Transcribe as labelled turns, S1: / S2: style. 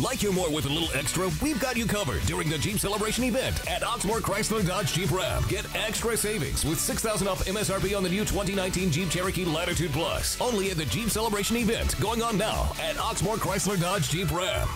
S1: Like you more with a little extra? We've got you covered during the Jeep Celebration event at Oxmoor Chrysler Dodge Jeep Ram. Get extra savings with 6000 off MSRP on the new 2019 Jeep Cherokee Latitude Plus. Only at the Jeep Celebration event going on now at Oxmoor Chrysler Dodge Jeep Ram.